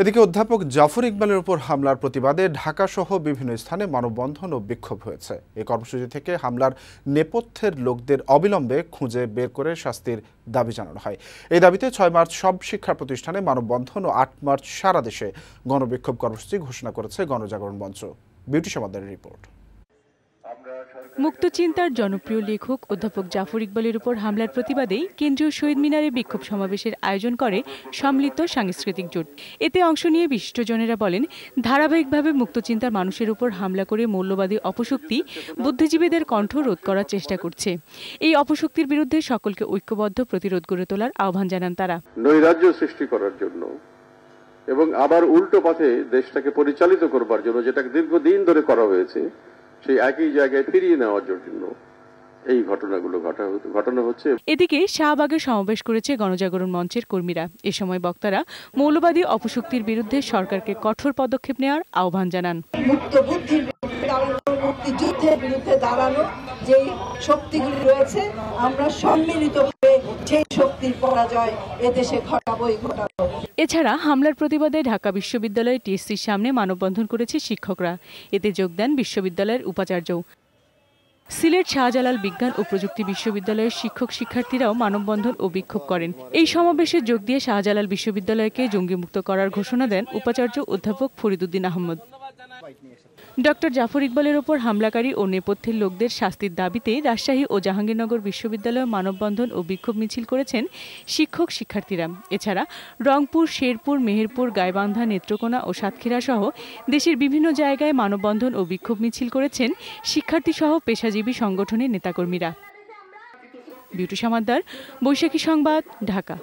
এদিকে অধ্যাপক জাফর ইকবালের উপর হামলার প্রতিবাদে ঢাকাসহ বিভিন্ন স্থানে মানববন্ধন ও বিক্ষোভ হয়েছে। এই কর্মসূচি থেকে হামলার নেপথ্যের লোকদের অবিলম্বে খুঁজে বের করে শাস্তির দাবি জানানো হয়। এই দাবিতে ছয় মার্চ সব শিক্ষা প্রতিষ্ঠানে মানববন্ধন ও আট মার্চ সারা দেশে গণবিক্ষোভ কর্মসূচি ঘোষণা করেছে গণজাগরণ মঞ্চ। Beauty সমাদারের report. মুক্তচিন্তার জনপ্রিয় লেখক অধ্যাপক জাফর ইকবালের উপর হামলার প্রতিবাদেই কেন্দ্রীয় শহীদ মিনারে বিক্ষোভ সমাবেশের আয়োজন করে সম্মিলিত সাংস্কৃতিক জোট। এতে অংশ নিয়ে বিশিষ্টজনেরা বলেন, ধারাবাহিকভাবে মুক্তচিন্তার মানুষের উপর হামলা করে মৌলবাদী অপশক্তি বুদ্ধিজীবীদের কণ্ঠ রোধ করার চেষ্টা করছে। এই অপশক্তির বিরুদ্ধে সকলকে ঐক্যবদ্ধ প্রতিরোধ গড়ে তোলার আহ্বান জানান তারা। নৈরাজ্য সৃষ্টি করার জন্য এবং আবার উল্টো পথে দেশটাকে পরিচালিত করবার জন্য যেটা দীর্ঘদিন ধরে করা হয়েছে সেই একই জায়গায় ফিরিয়ে নেওয়ার জন্য এই ঘটনাগুলো ঘটা ঘটানো হচ্ছে এদিকে শাহবাগে সমাবেশ করেছে গণজাগরণ মঞ্চের কর্মীরা। এ সময় বক্তারা মৌলবাদী অপশক্তির বিরুদ্ধে সরকারকে কঠোর পদক্ষেপ নেওয়ার আহ্বান জানান। মুক্ত বুদ্ধির বিরুদ্ধে দাঁড়ানো মুক্তিযুদ্ধের বিরুদ্ধে দাঁড়ানো যেই শক্তিগুলি রয়েছে আমরা সম্মিলিতভাবে এছাড়া হামলার প্রতিবাদে ঢাকা বিশ্ববিদ্যালয় টিএসসির সামনে মানববন্ধন করেছে শিক্ষকরা। এতে যোগ দেন বিশ্ববিদ্যালয়ের উপাচার্য। সিলেট শাহজালাল বিজ্ঞান ও প্রযুক্তি বিশ্ববিদ্যালয়ের শিক্ষক শিক্ষার্থীরাও মানববন্ধন ও বিক্ষোভ করেন। এই সমাবেশে যোগ দিয়ে শাহজালাল বিশ্ববিদ্যালয়কে জঙ্গিমুক্ত করার ঘোষণা দেন উপাচার্য অধ্যাপক ফরিদুদ্দিন আহমদ। ডক্টর জাফর ইকবালের ওপর হামলাকারী ও নেপথ্যের লোকদের শাস্তির দাবিতে রাজশাহী ও জাহাঙ্গীরনগর বিশ্ববিদ্যালয়ে মানববন্ধন ও বিক্ষোভ মিছিল করেছেন শিক্ষক শিক্ষার্থীরা। এছাড়া রংপুর, শেরপুর, মেহেরপুর, গাইবান্ধা, নেত্রকোনা ও সাতক্ষীরা সহ দেশের বিভিন্ন জায়গায় মানববন্ধন ও বিক্ষোভ মিছিল করেছেন শিক্ষার্থী সহ পেশাজীবী সংগঠনের নেতাকর্মীরা। বিউটি সমাদ্দার, বৈশাখী সংবাদ, ঢাকা।